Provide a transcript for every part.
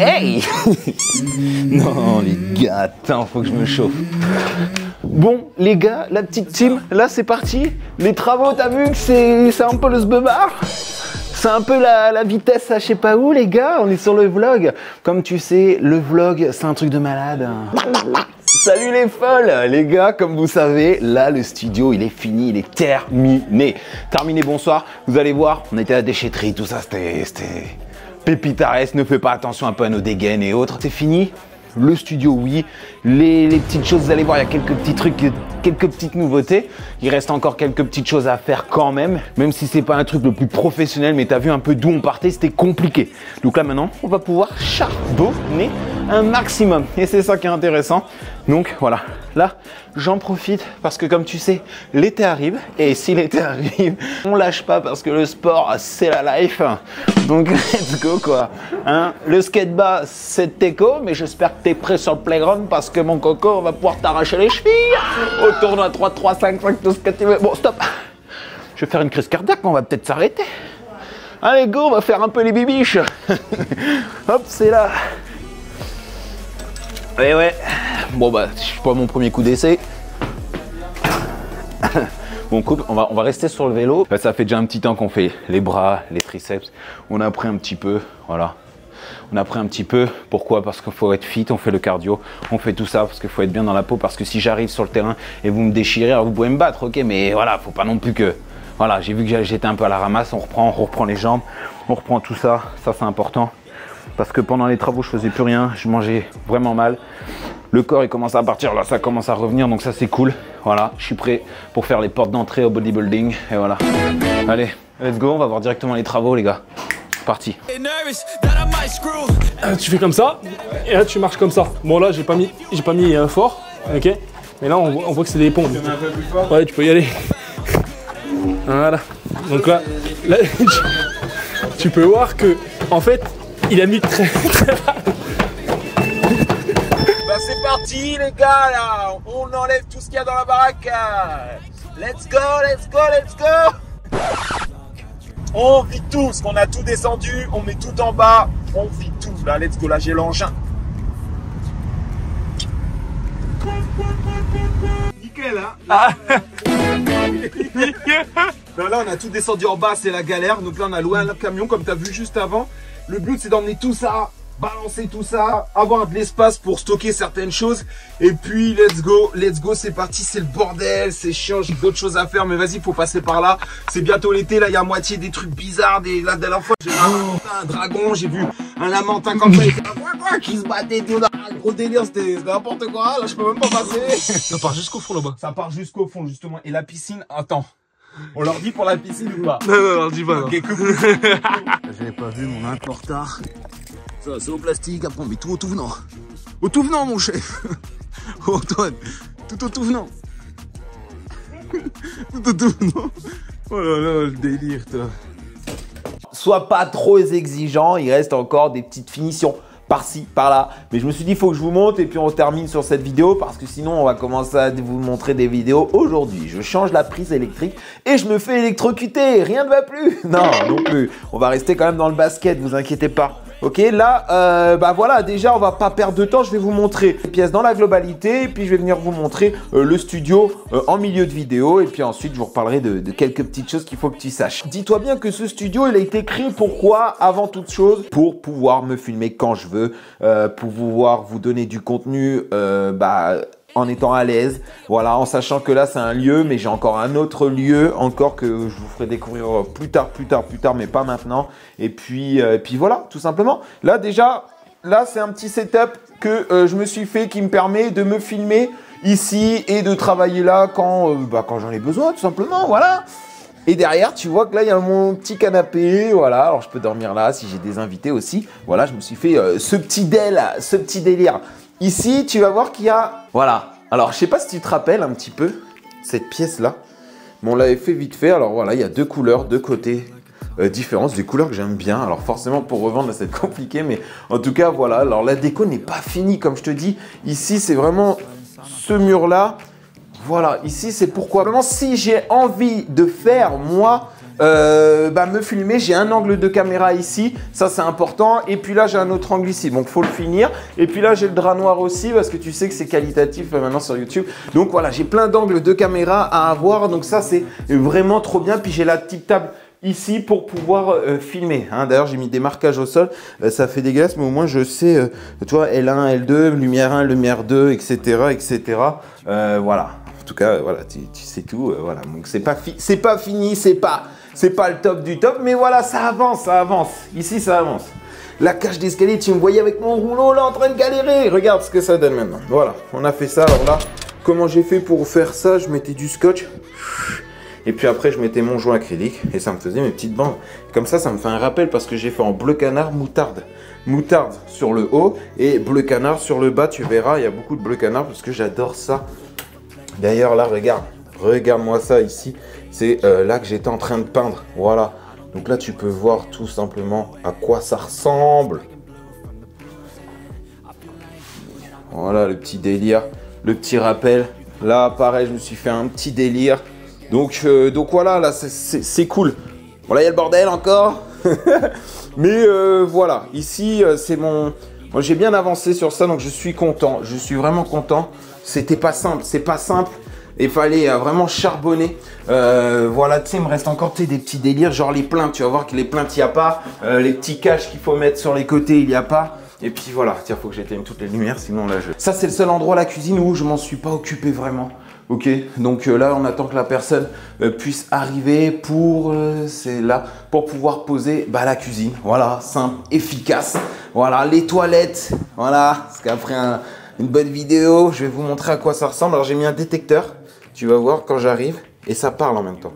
Hey Non les gars, attends, faut que je me chauffe. Bon les gars, la petite team, là c'est parti. Les travaux, t'as vu que c'est un peu le sbebar c'est un peu la, la vitesse à je sais pas où les gars, on est sur le vlog. Comme tu sais, le vlog c'est un truc de malade. Salut les folles Les gars, comme vous savez, là le studio il est fini, il est terminé. Terminé, bonsoir. Vous allez voir, on était à la déchetterie, tout ça c'était... Pépitares, ne fais pas attention un peu à nos dégaines et autres. C'est fini le studio, oui. Les, les, petites choses, vous allez voir, il y a quelques petits trucs, quelques petites nouveautés. Il reste encore quelques petites choses à faire quand même, même si c'est pas un truc le plus professionnel, mais t'as vu un peu d'où on partait, c'était compliqué. Donc là maintenant, on va pouvoir charbonner un maximum. Et c'est ça qui est intéressant. Donc voilà, là, j'en profite parce que comme tu sais, l'été arrive. Et si l'été arrive, on lâche pas parce que le sport, c'est la life. Donc let's go quoi. Hein? Le skateba, c'est teco, mais j'espère que tu es prêt sur le playground parce que mon coco, on va pouvoir t'arracher les chevilles. Au tournoi 3, 3, 5, 5, tout ce que tu veux. Bon, stop. Je vais faire une crise cardiaque, on va peut-être s'arrêter. Allez, go, on va faire un peu les bibiches. Hop, c'est là. Et ouais. Bon bah, je suis pas mon premier coup d'essai. Bon couple, on va, on va rester sur le vélo. Bah, ça fait déjà un petit temps qu'on fait les bras, les triceps. On a pris un petit peu, voilà. On a pris un petit peu. Pourquoi Parce qu'il faut être fit, on fait le cardio, on fait tout ça parce qu'il faut être bien dans la peau. Parce que si j'arrive sur le terrain et vous me déchirez, alors vous pouvez me battre, ok, mais voilà, faut pas non plus que. Voilà, j'ai vu que j'étais un peu à la ramasse. On reprend, on reprend les jambes, on reprend tout ça. Ça, c'est important parce que pendant les travaux je faisais plus rien, je mangeais vraiment mal. Le corps il commence à partir, là ça commence à revenir donc ça c'est cool. Voilà, je suis prêt pour faire les portes d'entrée au bodybuilding et voilà. Allez, let's go, on va voir directement les travaux les gars. Parti. Euh, tu fais comme ça et là tu marches comme ça. Bon là j'ai pas mis j'ai pas mis euh, fort, ok. Mais là on, voit que c'est des pompes. Tu un peu plus fort Ouais tu peux y aller. voilà. Donc là, là tu, tu peux voir que en fait il a mis très très parti les gars là On enlève tout ce qu'il y a dans la baraque Let's go, let's go, let's go On vit tout, ce qu'on a tout descendu, on met tout en bas, on vit tout. Là, let's go, là j'ai l'engin. Nickel hein ah. Là on a tout descendu en bas, c'est la galère. Donc là on a loué un camion comme tu as vu juste avant. Le but, c'est d'emmener tout ça, balancer tout ça, avoir de l'espace pour stocker certaines choses. Et puis, let's go, let's go, c'est parti, c'est le bordel, c'est chiant, j'ai d'autres choses à faire, mais vas-y, faut passer par là. C'est bientôt l'été, là, il y a moitié des trucs bizarres. Des... La dernière fois, j'ai vu un, dragon, j'ai vu un lamentin comme ça, qui se battait, tout un gros délire, c'était n'importe quoi. Là, je peux même pas passer. Ça part jusqu'au fond là-bas. Ça part jusqu'au fond, justement. Et la piscine, attends. On leur dit pour la piscine ou pas? Non, non, on leur dit pas. J'avais pas vu mon importard. C'est au plastique, après on met tout au tout venant. Au tout venant, mon chef. Antoine, tout au tout venant. tout au tout venant. Oh là là, le délire, toi. Sois pas trop exigeant, il reste encore des petites finitions par-ci, par-là. Mais je me suis dit, il faut que je vous montre et puis on termine sur cette vidéo parce que sinon, on va commencer à vous montrer des vidéos aujourd'hui. Je change la prise électrique et je me fais électrocuter. Rien ne va plus. Non, non plus. On va rester quand même dans le basket, vous inquiétez pas. Ok, là, euh, bah voilà, déjà, on va pas perdre de temps. Je vais vous montrer les pièces dans la globalité. Et puis, je vais venir vous montrer euh, le studio euh, en milieu de vidéo. Et puis ensuite, je vous reparlerai de, de quelques petites choses qu'il faut que tu saches. Dis-toi bien que ce studio, il a été créé pourquoi Avant toute chose, pour pouvoir me filmer quand je veux, pour pouvoir vous donner du contenu bah, en étant à l'aise. Voilà, en sachant que là, c'est un lieu, mais j'ai encore un autre lieu, encore que je vous ferai découvrir plus tard, plus tard, plus tard, mais pas maintenant. Et puis, euh, puis voilà, tout simplement. Là, déjà, là, c'est un petit setup que euh, je me suis fait qui me permet de me filmer ici et de travailler là quand, euh, bah, quand j'en ai besoin, tout simplement. Voilà. Et derrière, tu vois que là, il y a mon petit canapé. Voilà, alors je peux dormir là si j'ai des invités aussi. Voilà, je me suis fait ce petit ce petit délire. Ici, tu vas voir qu'il y a... Voilà. Alors, je sais pas si tu te rappelles un petit peu cette pièce-là. Mais on l'avait fait vite fait. Alors voilà, il y a deux couleurs, deux côtés euh, différents. Des couleurs que j'aime bien. Alors forcément, pour revendre, c'est compliqué. Mais en tout cas, voilà. Alors la déco n'est pas finie, comme je te dis. Ici, c'est vraiment ce mur-là. Voilà, ici, c'est pourquoi. Vraiment, si j'ai envie de faire, moi, euh, bah, me filmer. J'ai un angle de caméra ici, ça c'est important. Et puis là, j'ai un autre angle ici, donc faut le finir. Et puis là, j'ai le drap noir aussi parce que tu sais que c'est qualitatif euh, maintenant sur YouTube. Donc voilà, j'ai plein d'angles de caméra à avoir. Donc ça, c'est vraiment trop bien. Puis j'ai la petite table ici pour pouvoir euh, filmer. Hein. D'ailleurs, j'ai mis des marquages au sol. ça fait dégueulasse, mais au moins je sais, tu vois, L1, L2, lumière 1, lumière 2, etc. etc. voilà. En tout cas, voilà, tu, sais tout. voilà. Donc c'est pas, fini, c'est pas pas le top du top, mais voilà, ça avance, ça avance. Ici, ça avance. La cage d'escalier, tu me voyais avec mon rouleau là en train de galérer. Regarde ce que ça donne maintenant. Voilà, on a fait ça. Alors là, comment j'ai fait pour faire ça? Je mettais du scotch. Et puis après, je mettais mon joint acrylique et ça me faisait mes petites bandes. Comme ça, ça me fait un rappel parce que j'ai fait en bleu canard moutarde. Moutarde sur le haut et bleu canard sur le bas. Tu verras, il y a beaucoup de bleu canard parce que j'adore ça. D'ailleurs, là, regarde. Regarde-moi ça ici. C'est euh, là que j'étais en train de peindre. Voilà. Donc là, tu peux voir tout simplement à quoi ça ressemble. Voilà le petit délire, le petit rappel. Là, pareil, je me suis fait un petit délire. Donc, euh, donc voilà, là, c'est cool. Voilà, il y a le bordel encore. Mais euh, voilà, ici, c'est mon... J'ai bien avancé sur ça, donc je suis content. Je suis vraiment content. C'était pas simple, c'est pas simple il fallait euh, vraiment charbonner. Euh, voilà, tu sais, il me reste encore des petits délires, genre les plaintes. Tu vas voir que les plaintes, il n'y a pas. Euh, les petits caches qu'il faut mettre sur les côtés, il n'y a pas. Et puis voilà, tiens, faut que j'éteigne toutes les lumières, sinon là je... Ça, c'est le seul endroit, la cuisine, où je m'en suis pas occupé vraiment. Ok, donc là, on attend que la personne puisse arriver pour... c'est là, pour pouvoir poser bah, la cuisine. Voilà, simple, efficace. Voilà, les toilettes. Voilà, parce qu'après une bonne vidéo, je vais vous montrer à quoi ça ressemble. Alors, j'ai mis un détecteur. Tu vas voir quand j'arrive et ça parle en même temps.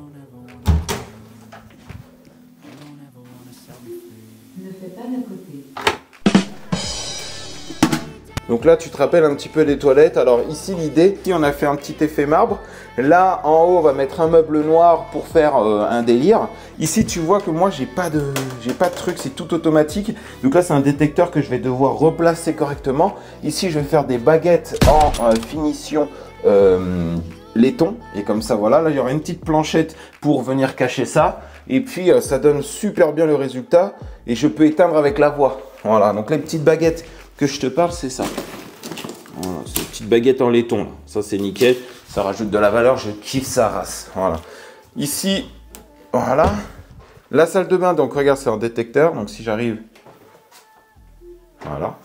Donc là, tu te rappelles un petit peu des toilettes. Alors ici, l'idée, on a fait un petit effet marbre. Là, en haut, on va mettre un meuble noir pour faire euh, un délire. Ici, tu vois que moi, j'ai pas de, j'ai pas de truc, c'est tout automatique. Donc là, c'est un détecteur que je vais devoir replacer correctement. Ici, je vais faire des baguettes en euh, finition euh, laiton. Et comme ça, voilà, là, il y aura une petite planchette pour venir cacher ça. Et puis, ça donne super bien le résultat. Et je peux éteindre avec la voix. Voilà, donc les petites baguettes que je te parle, c'est ça. Voilà, c'est une petite baguette en laiton. Ça, c'est nickel. Ça rajoute de la valeur. Je kiffe sa race. Voilà. Ici, voilà. La salle de bain, donc regarde, c'est un détecteur. Donc si j'arrive, voilà.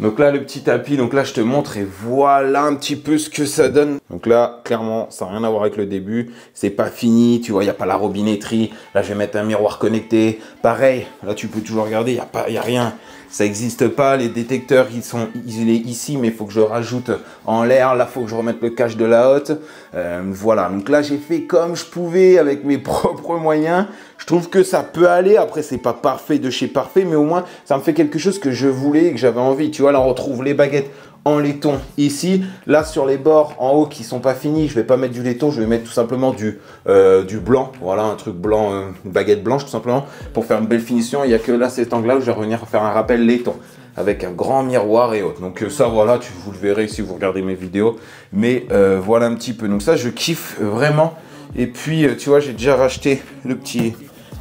Donc là, le petit tapis, donc là, je te montre et voilà un petit peu ce que ça donne. Donc là, clairement, ça n'a rien à voir avec le début. C'est pas fini, tu vois, il n'y a pas la robinetterie. Là, je vais mettre un miroir connecté. Pareil, là, tu peux toujours regarder, il n'y a, a rien ça n'existe pas. Les détecteurs, ils sont isolés ici, mais il faut que je rajoute en l'air. Là, faut que je remette le cache de la haute. Euh, voilà, donc là, j'ai fait comme je pouvais avec mes propres moyens. Je trouve que ça peut aller. Après, c'est pas parfait de chez parfait, mais au moins, ça me fait quelque chose que je voulais et que j'avais envie. Tu vois, là, on retrouve les baguettes en laiton ici. Là, sur les bords en haut qui sont pas finis, je vais pas mettre du laiton, je vais mettre tout simplement du, euh, blanc. Voilà, un truc blanc, euh, une baguette blanche tout simplement, pour faire une belle finition. Il n'y a que là, cet angle-là où je vais revenir faire un rappel laiton avec un grand miroir et autres. Donc euh, ça, voilà, tu, vous le verrez si vous regardez mes vidéos. Mais voilà un petit peu. Donc ça, je kiffe vraiment. Et puis, tu vois, j'ai déjà racheté le petit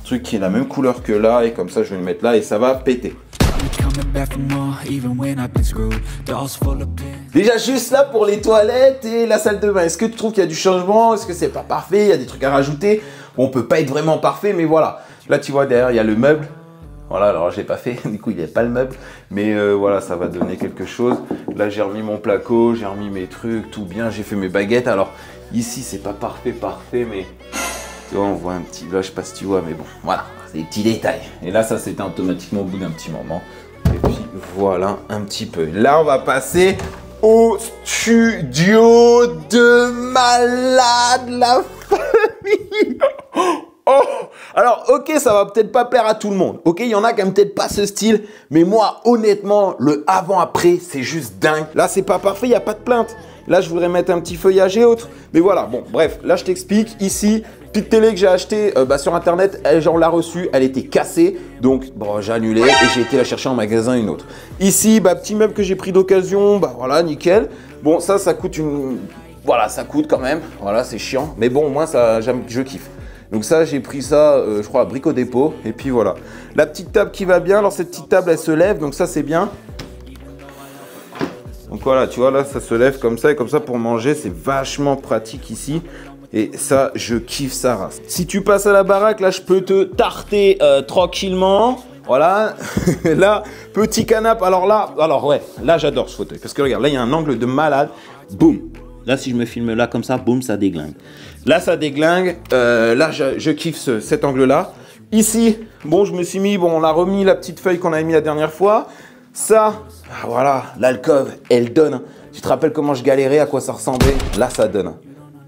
truc qui est la même couleur que là. Et comme ça, je vais le mettre là et ça va péter. Déjà juste là pour les toilettes et la salle de bain, est-ce que tu trouves qu'il y a du changement? Est-ce que c'est pas parfait? Il y a des trucs à rajouter? On peut pas être vraiment parfait, mais voilà. Là tu vois derrière il y a le meuble. Voilà, alors j'ai pas fait, du coup il n'y a pas le meuble, mais euh, voilà, ça va donner quelque chose. Là j'ai remis mon placo, j'ai remis mes trucs, tout bien, j'ai fait mes baguettes. Alors ici c'est pas parfait, parfait, mais tu vois, on voit un petit, là je sais pas si tu vois, mais bon, voilà, c'est des petits détails. Et là ça s'était automatiquement au bout d'un petit moment. Voilà un petit peu. Là, on va passer au studio de malade, la famille. Oh Alors, ok, ça va peut-être pas plaire à tout le monde. Ok, il y en a qui n'aiment peut-être pas ce style. Mais moi, honnêtement, le avant-après, c'est juste dingue. Là, c'est pas parfait, il n'y a pas de plainte. Là, je voudrais mettre un petit feuillage et autres. Mais voilà, bon, bref, là, je t'explique. Ici, petite télé que j'ai achetée euh, bah, sur internet, elle, on l'a reçue, elle était cassée. Donc, bon, j'ai annulé et j'ai été la chercher en magasin une autre. Ici, bah, petit meuble que j'ai pris d'occasion, bah voilà, nickel. Bon, ça, ça coûte une voilà, ça coûte quand même. Voilà, c'est chiant. Mais bon, moi, ça, je kiffe. Donc ça, j'ai pris ça, euh, je crois, à Brico Dépôt. Et puis voilà. La petite table qui va bien. Alors cette petite table, elle se lève. Donc ça, c'est bien. Donc voilà, tu vois, là, ça se lève comme ça. Et comme ça, pour manger, c'est vachement pratique ici. Et ça, je kiffe ça race. Si tu passes à la baraque, là, je peux te tarter euh, tranquillement. Voilà, là, petit canapé. Alors là, alors ouais, là j'adore ce fauteuil. Parce que regarde, là il y a un angle de malade. Boum. Là, si je me filme là comme ça, boum, ça déglingue. Là, ça déglingue. Euh, là, je, kiffe cet angle-là. Ici, bon, je me suis mis, bon, on a remis la petite feuille qu'on avait mis la dernière fois. Ça, ah, voilà, l'alcove, elle donne. Tu te rappelles comment je galérais, à quoi ça ressemblait? Là, ça donne.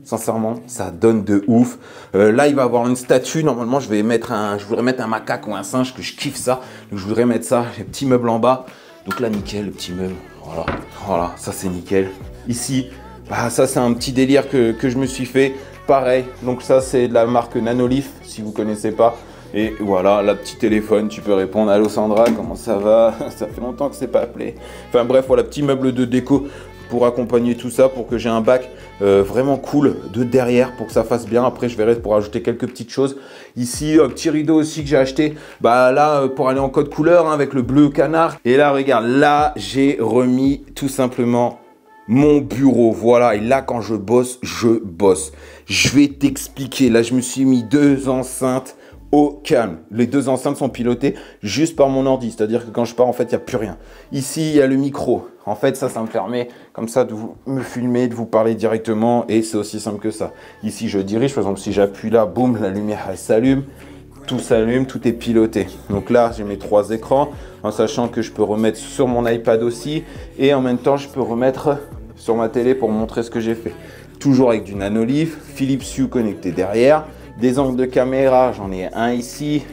Sincèrement, ça donne de ouf. Euh, là, il va avoir une statue. Normalement, je vais mettre un, je voudrais mettre un macaque ou un singe que je kiffe ça. Donc, je voudrais mettre ça. Les petits meubles en bas. Donc là, nickel, le petit meuble. Voilà, voilà, ça c'est nickel. Ici, bah, ça c'est un petit délire que, je me suis fait. Pareil, donc ça c'est de la marque Nanolith, si vous connaissez pas. Et voilà, la petite téléphone, tu peux répondre Allô Sandra, comment ça va? Ça fait longtemps que c'est pas appelé. Enfin bref, voilà, petit meuble de déco pour accompagner tout ça, pour que j'ai un bac euh, vraiment cool de derrière, pour que ça fasse bien. Après, je verrai pour ajouter quelques petites choses. Ici, un petit rideau aussi que j'ai acheté, bah là, euh, pour aller en code couleur, hein, avec le bleu canard. Et là, regarde, là, j'ai remis tout simplement mon bureau, voilà, et là quand je bosse, je bosse. Je vais t'expliquer, là je me suis mis deux enceintes au calme. Les deux enceintes sont pilotées juste par mon ordi, c'est-à-dire que quand je pars, en fait, il n'y a plus rien. Ici, il y a le micro. En fait, ça, ça me permet comme ça de vous, me filmer, de vous parler directement, et c'est aussi simple que ça. Ici, je dirige, par exemple, si j'appuie là, boum, la lumière, s'allume tout s'allume, tout est piloté. Donc là, j'ai mes trois écrans, en sachant que je peux remettre sur mon iPad aussi, et en même temps, je peux remettre sur ma télé pour montrer ce que j'ai fait. Toujours avec du nanolith, Philips Hue connecté derrière, des angles de caméra, j'en ai un ici,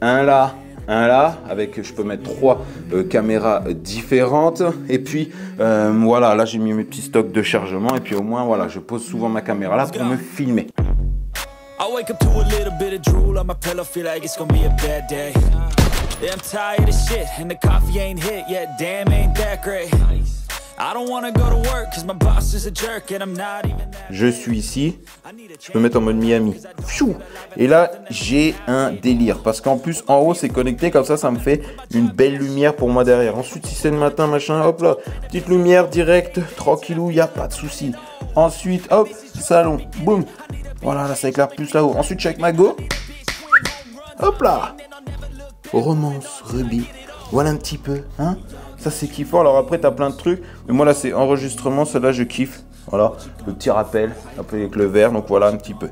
un là, un là, avec je peux mettre trois euh, caméras différentes. Et puis euh, voilà, là j'ai mis mes petits stocks de chargement et puis au moins voilà, je pose souvent ma caméra là pour me filmer. Je suis ici, je peux mettre en mode Miami. Et là, j'ai un délire, parce qu'en plus, en haut, c'est connecté, comme ça, ça me fait une belle lumière pour moi derrière. Ensuite, si c'est le matin, machin, hop là, petite lumière directe, tranquillou, y a pas de souci. Ensuite, hop, salon, boum, voilà, là, ça éclaire plus là-haut. Ensuite, check ma go. Hop là. Romance, rubis. Voilà un petit peu, hein. Ça, c'est kiffant. Alors après, t'as plein de trucs. Mais moi, là, c'est enregistrement. Celle-là, je kiffe. Voilà, le petit rappel, un peu avec le verre. Donc voilà, un petit peu.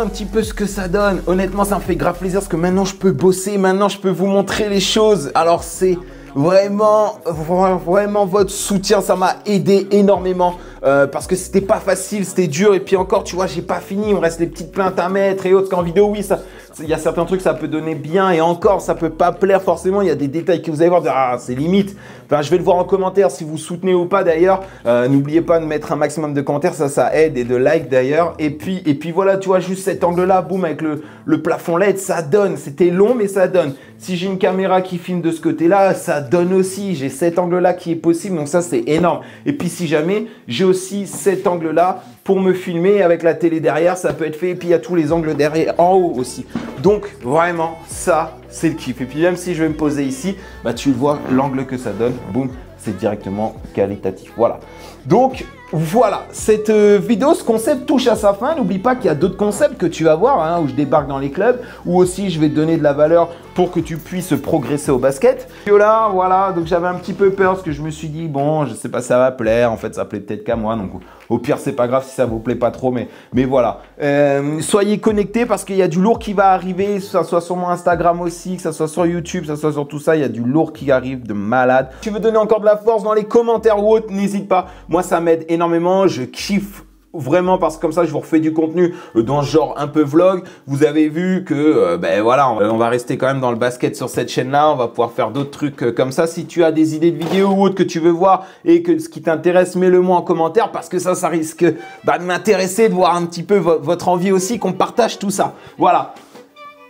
Un petit peu ce que ça donne. Honnêtement, ça me fait grave plaisir parce que maintenant je peux bosser, maintenant je peux vous montrer les choses. Alors c'est vraiment, vraiment votre soutien, ça m'a aidé énormément. Euh, parce que c'était pas facile, c'était dur. Et puis encore, tu vois, j'ai pas fini. Il me reste les petites plaintes à mettre et autres. Qu'en vidéo, oui, ça, il y a certains trucs, ça peut donner bien. Et encore, ça peut pas plaire forcément. Il y a des détails que vous allez voir. Ah, c'est limite. Enfin, je vais le voir en commentaire si vous soutenez ou pas d'ailleurs. Euh, n'oubliez pas de mettre un maximum de commentaires, ça, ça aide et de like d'ailleurs. Et puis, et puis voilà, tu vois, juste cet angle-là, boum, avec le, le plafond LED, ça donne. C'était long, mais ça donne. Si j'ai une caméra qui filme de ce côté-là, ça donne aussi. J'ai cet angle-là qui est possible, donc ça c'est énorme. Et puis si jamais, j'ai cet angle-là pour me filmer avec la télé derrière, ça peut être fait. Et puis il y a tous les angles derrière, en haut aussi. Donc vraiment, ça c'est le kiff. Et puis même si je vais me poser ici, bah tu vois l'angle que ça donne. Boum, c'est directement qualitatif. Voilà. Donc voilà, cette euh, vidéo, ce concept touche à sa fin. N'oublie pas qu'il y a d'autres concepts que tu vas voir, hein, où je débarque dans les clubs, où aussi je vais donner de la valeur pour que tu puisses progresser au basket. Là, voilà, donc j'avais un petit peu peur parce que je me suis dit, bon, je sais pas si ça va plaire. En fait, ça plaît peut-être qu'à moi, donc au pire, c'est pas grave si ça vous plaît pas trop, mais, voilà. Euh, soyez connectés parce qu'il y a du lourd qui va arriver, que ce soit sur mon Instagram aussi, que ce soit sur YouTube, que ce soit sur tout ça, il y a du lourd qui arrive de malade. Tu veux donner encore de la force dans les commentaires ou autre, n'hésite pas. Moi, ça m'aide énormément. Je kiffe vraiment parce que comme ça je vous refais du contenu dans ce genre un peu vlog. Vous avez vu que euh, ben voilà, on va rester quand même dans le basket sur cette chaîne là, on va pouvoir faire d'autres trucs euh, comme ça. Si tu as des idées de vidéos ou autres que tu veux voir et que ce qui t'intéresse, mets-le moi en commentaire parce que ça ça risque bah, de m'intéresser de voir un petit peu votre envie aussi qu'on partage tout ça. Voilà.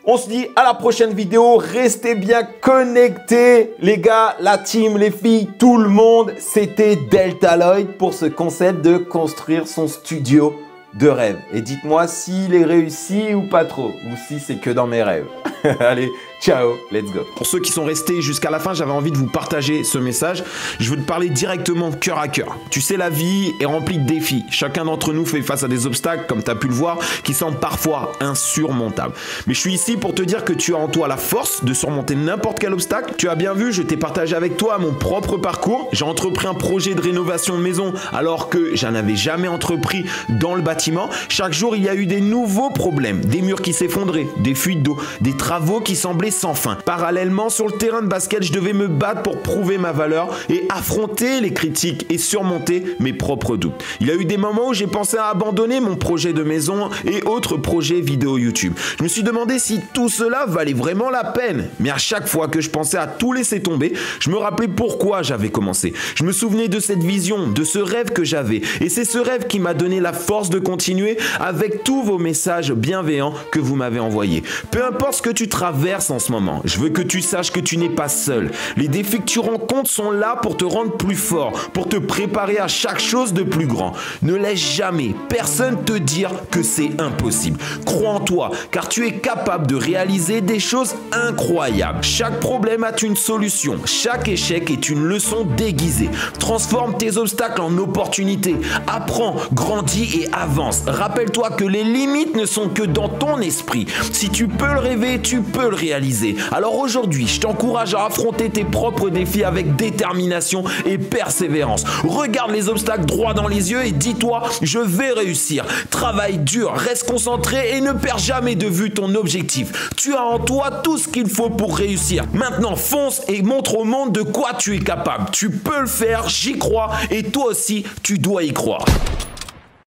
On se dit à la prochaine vidéo. Restez bien connectés. Les gars, la team, les filles, tout le monde. C'était Delta Lloyd pour ce concept de construire son studio de rêve. Et dites-moi s'il est réussi ou pas trop. Ou si c'est que dans mes rêves. Allez, ciao, let's go. Pour ceux qui sont restés jusqu'à la fin, j'avais envie de vous partager ce message. Je veux te parler directement cœur à cœur. Tu sais, la vie est remplie de défis. Chacun d'entre nous fait face à des obstacles, comme tu as pu le voir, qui semblent parfois insurmontables. Mais je suis ici pour te dire que tu as en toi la force de surmonter n'importe quel obstacle. Tu as bien vu, je t'ai partagé avec toi mon propre parcours. J'ai entrepris un projet de rénovation de maison alors que j'en avais jamais entrepris dans le bâtiment. Chaque jour, il y a eu des nouveaux problèmes. Des murs qui s'effondraient, des fuites d'eau, des travaux travaux qui semblaient sans fin. Parallèlement, sur le terrain de basket, je devais me battre pour prouver ma valeur et affronter les critiques et surmonter mes propres doutes. Il y a eu des moments où j'ai pensé à abandonner mon projet de maison et autres projets vidéo YouTube. Je me suis demandé si tout cela valait vraiment la peine. Mais à chaque fois que je pensais à tout laisser tomber, je me rappelais pourquoi j'avais commencé. Je me souvenais de cette vision, de ce rêve que j'avais. Et c'est ce rêve qui m'a donné la force de continuer avec tous vos messages bienveillants que vous m'avez envoyés. Peu importe ce que tu traverses en ce moment. Je veux que tu saches que tu n'es pas seul. Les défis que tu rencontres sont là pour te rendre plus fort, pour te préparer à chaque chose de plus grand. Ne laisse jamais personne te dire que c'est impossible. Crois en toi, car tu es capable de réaliser des choses incroyables. Chaque problème a une solution. Chaque échec est une leçon déguisée. Transforme tes obstacles en opportunités. Apprends, grandis et avance. Rappelle-toi que les limites ne sont que dans ton esprit. Si tu peux le rêver, tu tu peux le réaliser. Alors aujourd'hui, je t'encourage à affronter tes propres défis avec détermination et persévérance. Regarde les obstacles droit dans les yeux et dis-toi, je vais réussir. Travaille dur, reste concentré et ne perds jamais de vue ton objectif. Tu as en toi tout ce qu'il faut pour réussir. Maintenant, fonce et montre au monde de quoi tu es capable. Tu peux le faire, j'y crois et toi aussi, tu dois y croire.